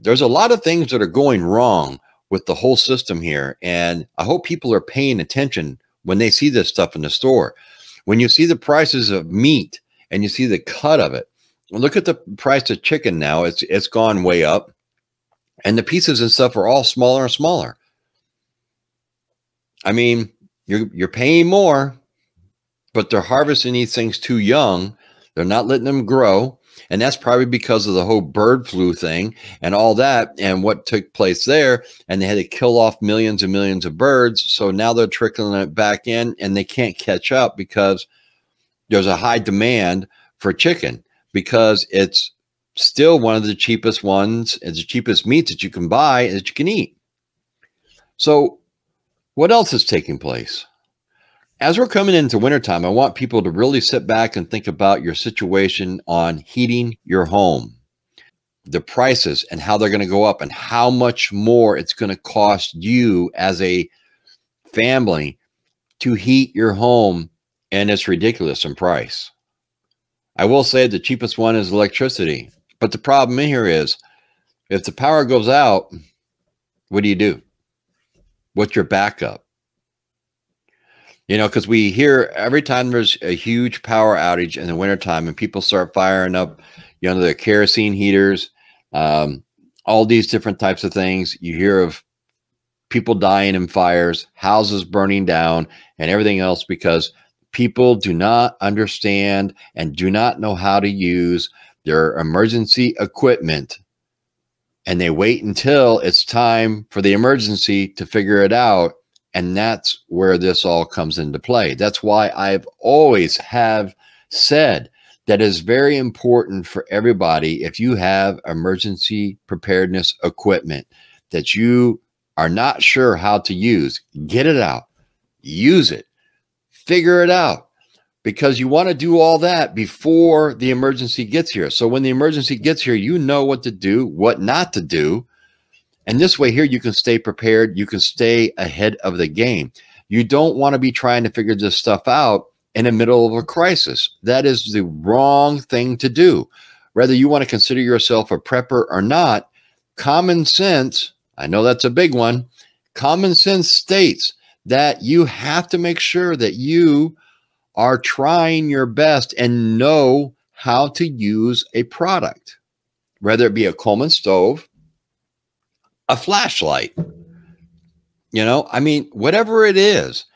there's a lot of things that are going wrong with the whole system here. And I hope people are paying attention when they see this stuff in the store. When you see the prices of meat and you see the cut of it, look at the price of chicken now. It's it's gone way up. And the pieces and stuff are all smaller and smaller. I mean, you're you're paying more, but they're harvesting these things too young. They're not letting them grow. And that's probably because of the whole bird flu thing and all that and what took place there. And they had to kill off millions and millions of birds. So now they're trickling it back in and they can't catch up because there's a high demand for chicken because it's still one of the cheapest ones. It's the cheapest meat that you can buy that you can eat. So, what else is taking place? As we're coming into wintertime, I want people to really sit back and think about your situation on heating your home, the prices and how they're going to go up, and how much more it's going to cost you as a family to heat your home. And it's ridiculous in price. I will say the cheapest one is electricity. But the problem in here is if the power goes out, what do you do? What's your backup? You know, because we hear every time there's a huge power outage in the wintertime and people start firing up, you know, their kerosene heaters, um, all these different types of things. You hear of people dying in fires, houses burning down, and everything else because people do not understand and do not know how to use their emergency equipment. And they wait until it's time for the emergency to figure it out and that's where this all comes into play. That's why I've always have said that is very important for everybody if you have emergency preparedness equipment that you are not sure how to use, get it out, use it, figure it out because you want to do all that before the emergency gets here. So when the emergency gets here, you know what to do, what not to do, and this way here, you can stay prepared. You can stay ahead of the game. You don't want to be trying to figure this stuff out in the middle of a crisis. That is the wrong thing to do. Whether you want to consider yourself a prepper or not, common sense, I know that's a big one, common sense states that you have to make sure that you are trying your best and know how to use a product, whether it be a Coleman stove, a flashlight. You know, I mean, whatever it is,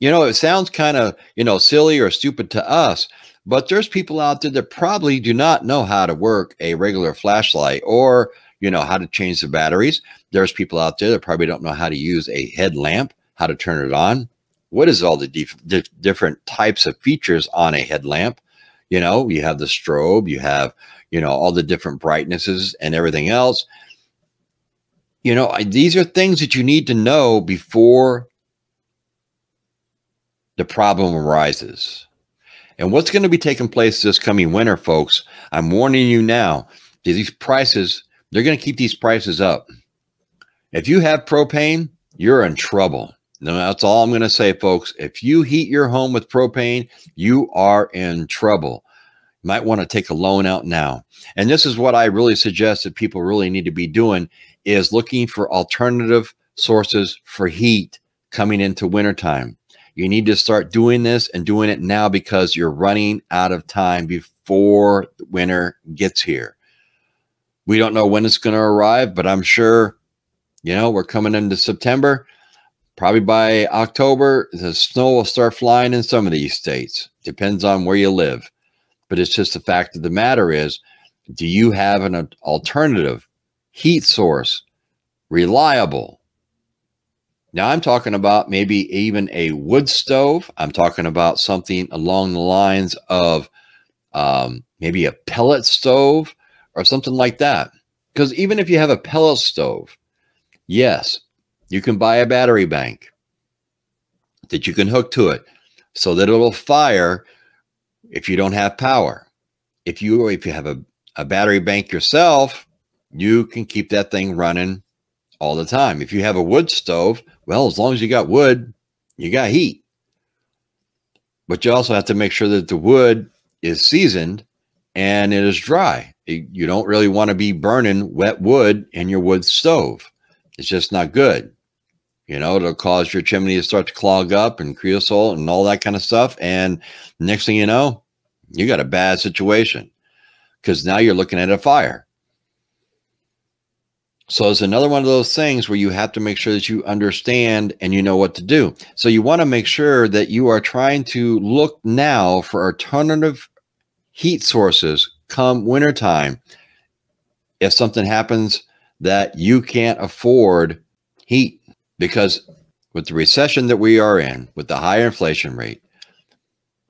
you know, it sounds kind of, you know, silly or stupid to us, but there's people out there that probably do not know how to work a regular flashlight or, you know, how to change the batteries. There's people out there that probably don't know how to use a headlamp, how to turn it on. What is all the dif dif different types of features on a headlamp? You know, you have the strobe, you have, you know, all the different brightnesses and everything else you know, these are things that you need to know before the problem arises. And what's going to be taking place this coming winter, folks? I'm warning you now. These prices, they're going to keep these prices up. If you have propane, you're in trouble. No, that's all I'm going to say, folks. If you heat your home with propane, you are in trouble. You might want to take a loan out now. And this is what I really suggest that people really need to be doing is looking for alternative sources for heat coming into wintertime. You need to start doing this and doing it now because you're running out of time before winter gets here. We don't know when it's going to arrive, but I'm sure, you know, we're coming into September. Probably by October, the snow will start flying in some of these states. Depends on where you live. But it's just the fact of the matter is, do you have an alternative heat source, reliable. Now I'm talking about maybe even a wood stove. I'm talking about something along the lines of um, maybe a pellet stove or something like that. Because even if you have a pellet stove, yes, you can buy a battery bank that you can hook to it so that it will fire if you don't have power. If you if you have a, a battery bank yourself, you can keep that thing running all the time. If you have a wood stove, well, as long as you got wood, you got heat. But you also have to make sure that the wood is seasoned and it is dry. You don't really want to be burning wet wood in your wood stove. It's just not good. You know, it'll cause your chimney to start to clog up and creosote and all that kind of stuff. And next thing you know, you got a bad situation because now you're looking at a fire. So it's another one of those things where you have to make sure that you understand and you know what to do. So you want to make sure that you are trying to look now for alternative heat sources come wintertime. If something happens that you can't afford heat, because with the recession that we are in, with the higher inflation rate,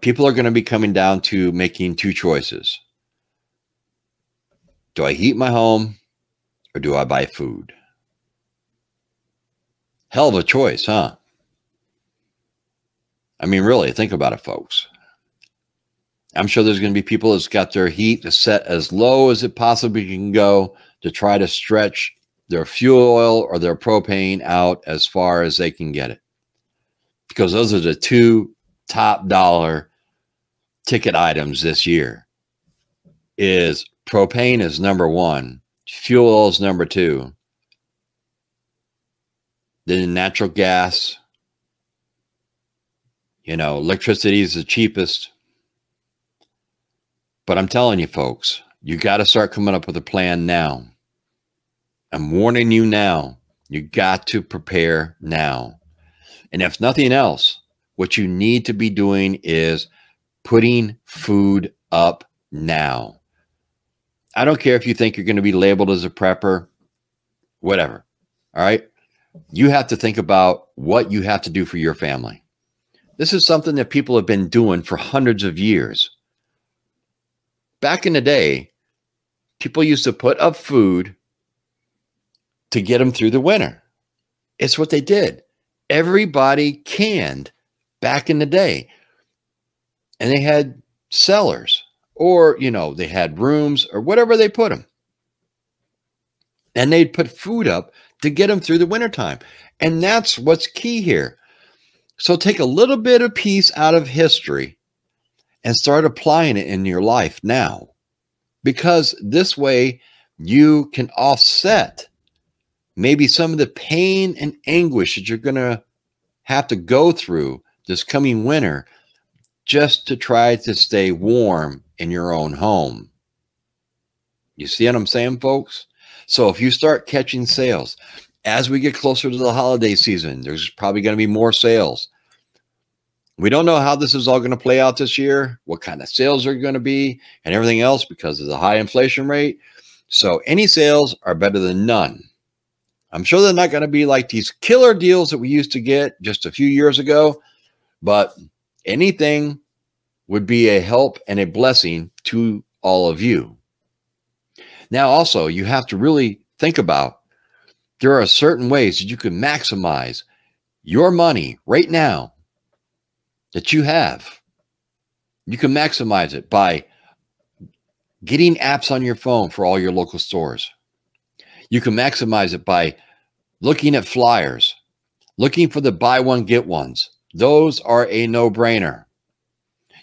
people are going to be coming down to making two choices. Do I heat my home or do I buy food? Hell of a choice, huh? I mean, really, think about it, folks. I'm sure there's going to be people that's got their heat set as low as it possibly can go to try to stretch their fuel oil or their propane out as far as they can get it. Because those are the two top dollar ticket items this year. Is propane is number one, fuel oil is number two. Then natural gas, you know, electricity is the cheapest. But I'm telling you, folks, you got to start coming up with a plan now. I'm warning you now. You got to prepare now. And if nothing else, what you need to be doing is putting food up now. I don't care if you think you're going to be labeled as a prepper, whatever. All right. You have to think about what you have to do for your family. This is something that people have been doing for hundreds of years. Back in the day, people used to put up food to get them through the winter. It's what they did. Everybody canned back in the day. And they had cellars or, you know, they had rooms or whatever they put them. And they'd put food up to get them through the wintertime. And that's what's key here. So take a little bit of piece out of history and start applying it in your life now. Because this way you can offset maybe some of the pain and anguish that you're going to have to go through this coming winter just to try to stay warm in your own home. You see what I'm saying, folks? So if you start catching sales as we get closer to the holiday season, there's probably going to be more sales. We don't know how this is all going to play out this year, what kind of sales are going to be, and everything else because of the high inflation rate. So any sales are better than none. I'm sure they're not going to be like these killer deals that we used to get just a few years ago, but anything would be a help and a blessing to all of you. Now, also, you have to really think about there are certain ways that you can maximize your money right now that you have. You can maximize it by getting apps on your phone for all your local stores you can maximize it by looking at flyers, looking for the buy one, get ones. Those are a no brainer.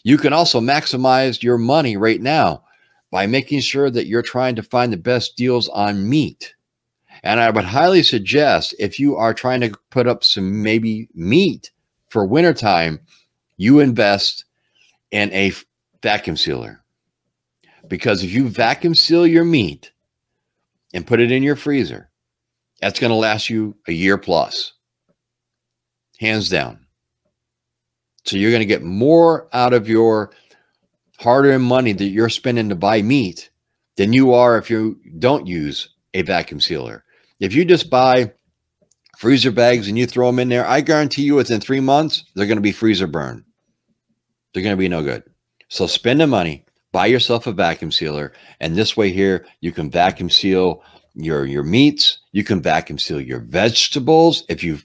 You can also maximize your money right now by making sure that you're trying to find the best deals on meat. And I would highly suggest if you are trying to put up some maybe meat for wintertime, you invest in a vacuum sealer. Because if you vacuum seal your meat, and put it in your freezer, that's going to last you a year plus, hands down. So you're going to get more out of your hard earned money that you're spending to buy meat than you are if you don't use a vacuum sealer. If you just buy freezer bags and you throw them in there, I guarantee you within three months, they're going to be freezer burned. They're going to be no good. So spend the money, buy yourself a vacuum sealer and this way here you can vacuum seal your your meats you can vacuum seal your vegetables if you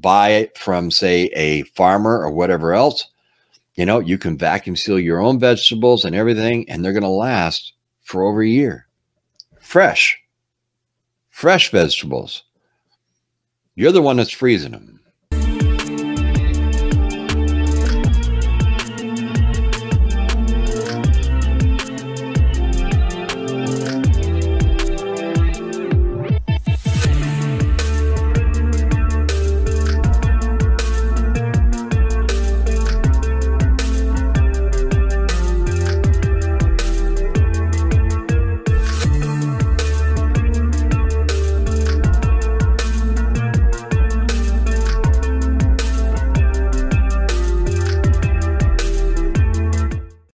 buy it from say a farmer or whatever else you know you can vacuum seal your own vegetables and everything and they're going to last for over a year. Fresh. Fresh vegetables. You're the one that's freezing them